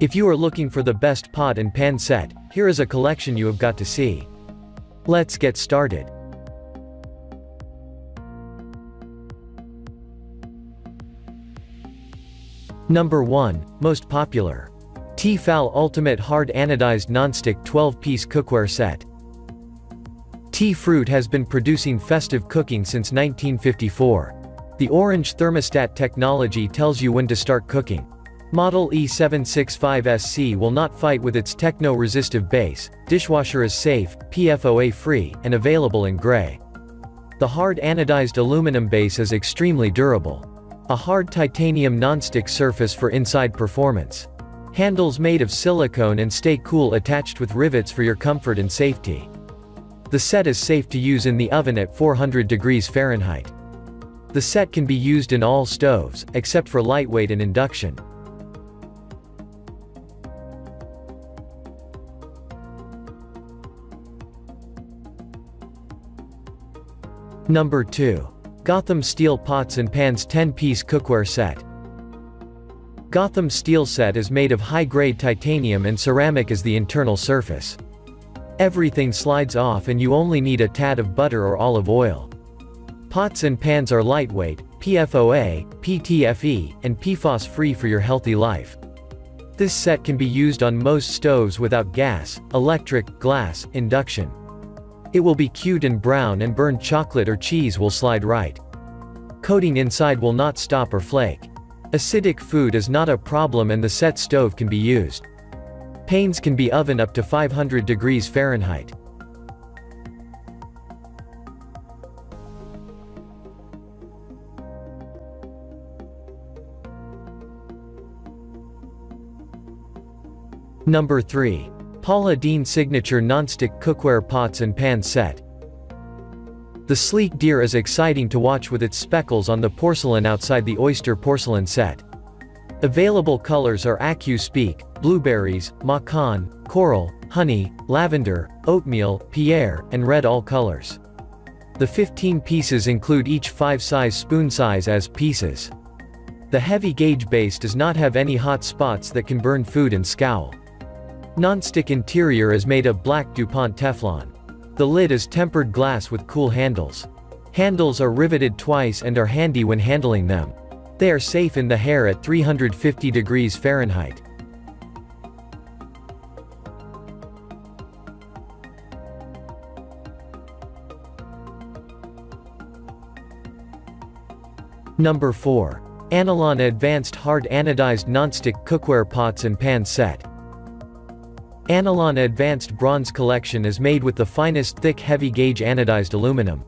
If you are looking for the best pot and pan set, here is a collection you have got to see. Let's get started. Number 1, Most Popular. T-Fal Ultimate Hard Anodized Nonstick 12-piece cookware set. T-Fal has been producing festive cooking since 1954. The orange thermostat technology tells you when to start cooking. Model E765SC will not fight with its techno-resistive base, dishwasher is safe, PFOA-free, and available in gray. The hard anodized aluminum base is extremely durable. A hard titanium nonstick surface for inside performance. Handles made of silicone and stay cool attached with rivets for your comfort and safety. The set is safe to use in the oven at 400 degrees Fahrenheit. The set can be used in all stoves, except for lightweight and induction. Number 2. Gotham Steel Pots and Pans 10-piece cookware set. Gotham Steel set is made of high-grade titanium and ceramic as the internal surface. Everything slides off and you only need a tad of butter or olive oil. Pots and pans are lightweight, PFOA, PTFE, and PFAS-free for your healthy life. This set can be used on most stoves without gas, electric, glass, induction. It will be cute and brown and burned chocolate or cheese will slide right. Coating inside will not stop or flake. Acidic food is not a problem and the set stove can be used. Panes can be oven up to 500 degrees Fahrenheit. Number 3. Paula Deen Signature Nonstick Cookware Pots and Pans Set. The sleek deer is exciting to watch with its speckles on the porcelain outside the oyster porcelain set. Available colors are AccuSpeak, blueberries, macan, coral, honey, lavender, oatmeal, pierre, and red all colors. The 15 pieces include each 5 size spoon size as pieces. The heavy gauge base does not have any hot spots that can burn food and scowl. Non-stick interior is made of black DuPont Teflon. The lid is tempered glass with cool handles. Handles are riveted twice and are handy when handling them. They are safe in the hair at 350 degrees Fahrenheit. Number 4. Anolon Advanced Hard Anodized Nonstick Cookware Pots and Pan Set. Anolon Advanced Bronze Collection is made with the finest thick heavy gauge anodized aluminum.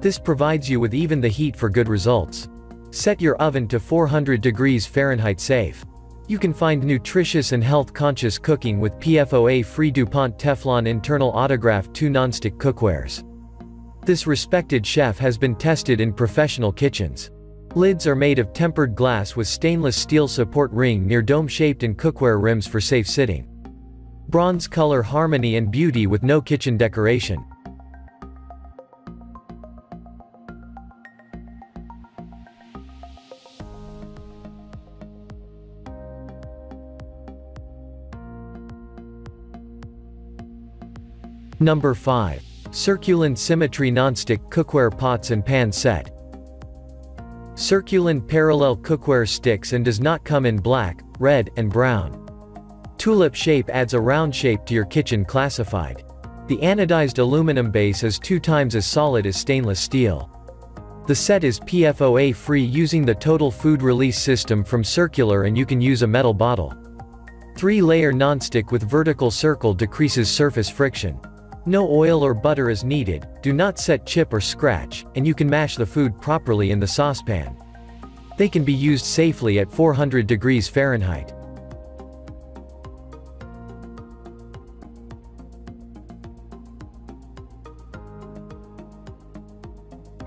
This provides you with even the heat for good results. Set your oven to 400 degrees Fahrenheit safe. You can find nutritious and health-conscious cooking with PFOA-free DuPont Teflon internal autograph 2 nonstick cookwares. This respected chef has been tested in professional kitchens. Lids are made of tempered glass with stainless steel support ring near dome-shaped and cookware rims for safe sitting. Bronze color harmony and beauty with no kitchen decoration. Number 5. Circulon Symmetry Nonstick Cookware Pots and Pan Set. Circulon parallel cookware sticks and does not come in black, red, and brown. Tulip shape adds a round shape to your kitchen classified. The anodized aluminum base is two times as solid as stainless steel. The set is PFOA free using the total food release system from Circulon and you can use a metal bottle. 3-layer nonstick with vertical circle decreases surface friction. No oil or butter is needed, do not set chip or scratch, and you can mash the food properly in the saucepan. They can be used safely at 400 degrees Fahrenheit.